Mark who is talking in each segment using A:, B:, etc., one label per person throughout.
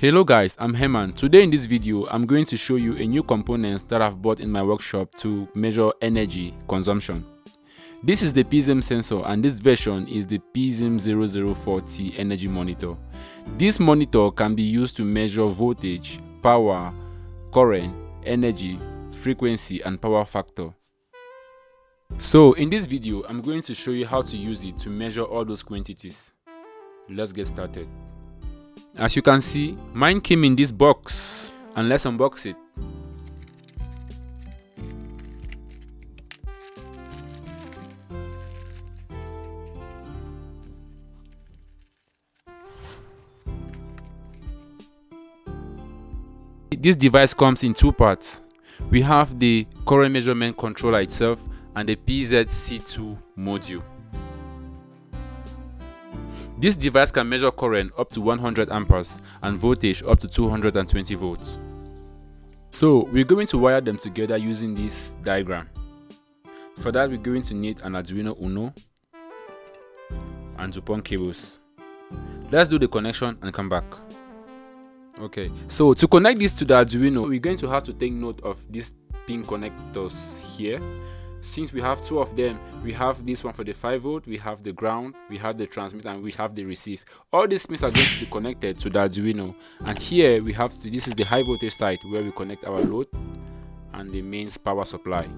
A: Hello guys, I'm Hermann. Today in this video, I'm going to show you a new component that I've bought in my workshop to measure energy consumption. This is the PZEM sensor and this version is the PZEM 004T energy monitor. This monitor can be used to measure voltage, power, current, energy, frequency and power factor. So in this video, I'm going to show you how to use it to measure all those quantities. Let's get started. As you can see, mine came in this box and let's unbox it. This device comes in two parts. We have the current measurement controller itself and the PZC2 module. This device can measure current up to 100 amperes and voltage up to 220 volts. So we're going to wire them together using this diagram. For that we're going to need an Arduino Uno and Dupont cables. Let's do the connection and come back. Okay, so to connect this to the Arduino, we're going to have to take note of these pin connectors here since we have two of them we have this one for the 5 volt we have the ground we have the transmit and we have the receive. All these pins are going to be connected to the arduino and here we have to this is the high voltage side where we connect our load and the mains power supply.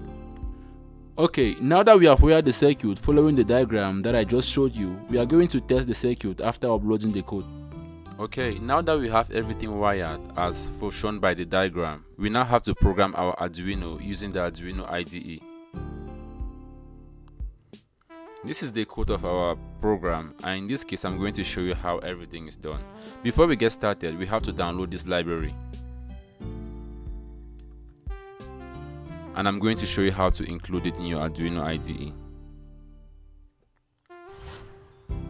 A: Okay now that we have wired the circuit following the diagram that i just showed you we are going to test the circuit after uploading the code. Okay, now that we have everything wired as shown by the diagram, we now have to program our Arduino using the Arduino IDE. This is the code of our program and in this case I'm going to show you how everything is done. Before we get started we have to download this library. And I'm going to show you how to include it in your Arduino IDE.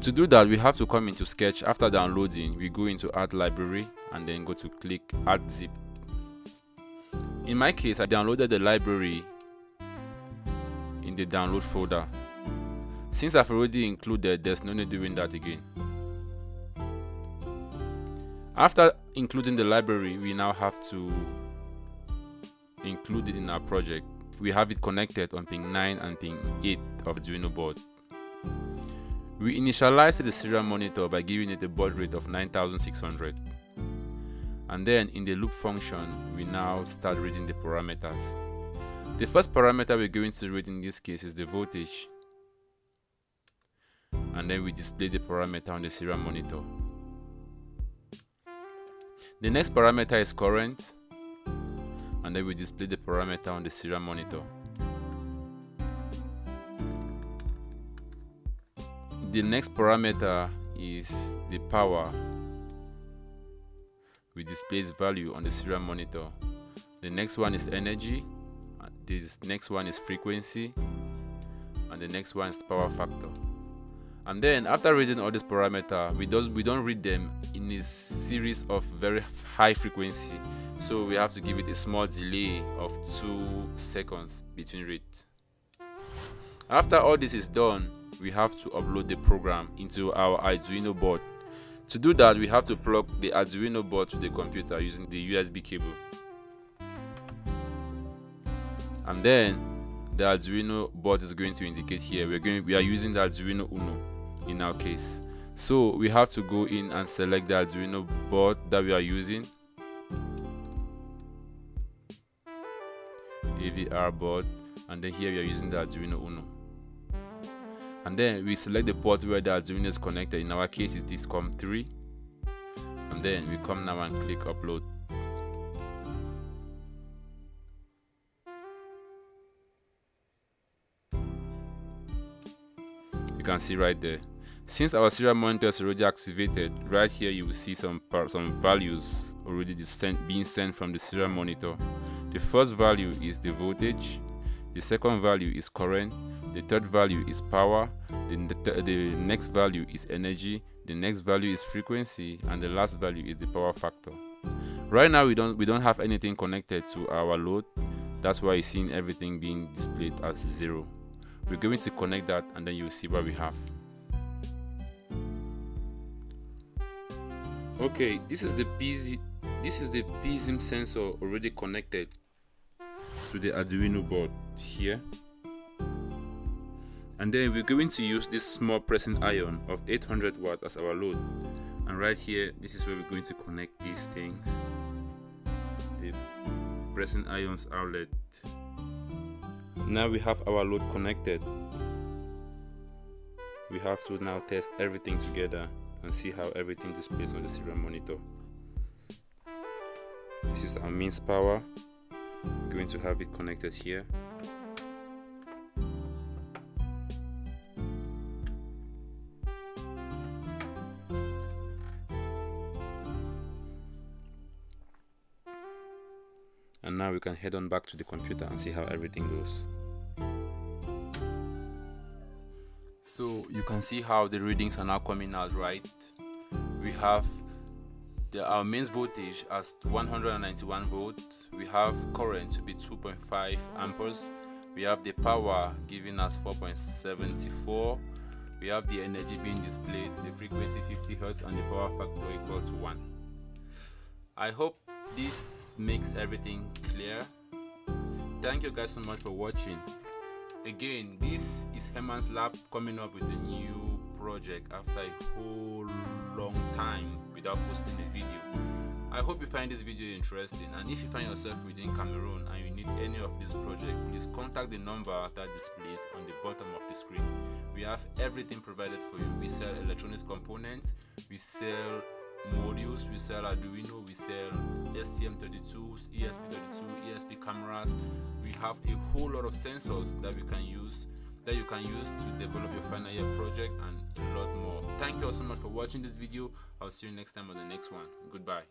A: To do that we have to come into Sketch after downloading we go into add library and then go to click add zip. In my case I downloaded the library in the download folder since I've already included, there's no need doing that again. After including the library, we now have to include it in our project. We have it connected on pin 9 and pin 8 of Arduino board. We initialized the serial monitor by giving it a baud rate of 9600. And then in the loop function, we now start reading the parameters. The first parameter we're going to read in this case is the voltage and then we display the parameter on the serial monitor. The next parameter is current and then we display the parameter on the serial monitor. The next parameter is the power. We display its value on the serial monitor. The next one is energy. Uh, this next one is frequency. And the next one is power factor and then after reading all these parameters we don't we don't read them in a series of very high frequency. So we have to give it a small delay of two seconds between reads. After all this is done we have to upload the program into our arduino board. To do that we have to plug the arduino board to the computer using the usb cable. And then the arduino board is going to indicate here. We're going we are using the arduino uno in our case. So we have to go in and select the arduino board that we are using. Avr board. And then here we are using the arduino uno. And then we select the port where the arduino is connected. In our case it's this com3 and then we come now and click upload. You can see right there since our serial monitor is already activated, right here you will see some some values already being sent from the serial monitor. The first value is the voltage, the second value is current, the third value is power, the, the, next value is energy, the next value is frequency, and the last value is the power factor. Right now we don't we don't have anything connected to our load, that's why you're seeing everything being displayed as zero. We're going to connect that and then you'll see what we have. Okay this is the PZ this is the PZEM sensor already connected to the Arduino board here. And then we're going to use this small pressing iron of 800 watt as our load. And right here this is where we're going to connect these things. The pressing irons outlet. Now we have our load connected. We have to now test everything together and see how everything displays on the serial monitor. This is our mains power. I'm going to have it connected here. And now we can head on back to the computer and see how everything goes so you can see how the readings are now coming out right? We have the, our mains voltage as 191 volts we have current to be 2.5 amperes. We have the power giving us 4.74 we have the energy being displayed the frequency 50 hertz and the power factor equal to 1 i hope this makes everything clear. Thank you guys so much for watching again this is Hermann's lab coming up with a new project after a whole long time without posting a video. I hope you find this video interesting and if you find yourself within Cameroon and you need any of this project please contact the number that displays on the bottom of the screen. We have everything provided for you. We sell electronics components we sell modules we sell arduino we sell stm32s esp32 esp cameras have a whole lot of sensors that we can use that you can use to develop your final year project and a lot more. Thank you all so much for watching this video. I'll see you next time on the next one. Goodbye